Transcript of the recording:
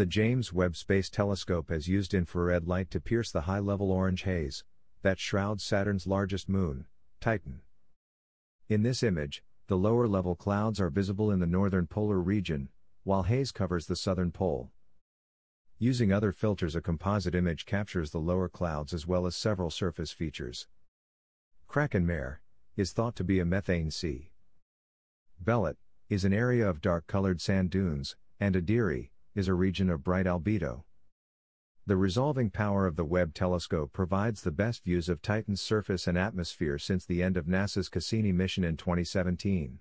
The James Webb Space Telescope has used infrared light to pierce the high level orange haze that shrouds Saturn's largest moon, Titan. In this image, the lower level clouds are visible in the northern polar region, while haze covers the southern pole. Using other filters, a composite image captures the lower clouds as well as several surface features. Kraken Mare is thought to be a methane sea. Belet is an area of dark colored sand dunes, and Adiri is a region of bright albedo. The resolving power of the Webb telescope provides the best views of Titan's surface and atmosphere since the end of NASA's Cassini mission in 2017.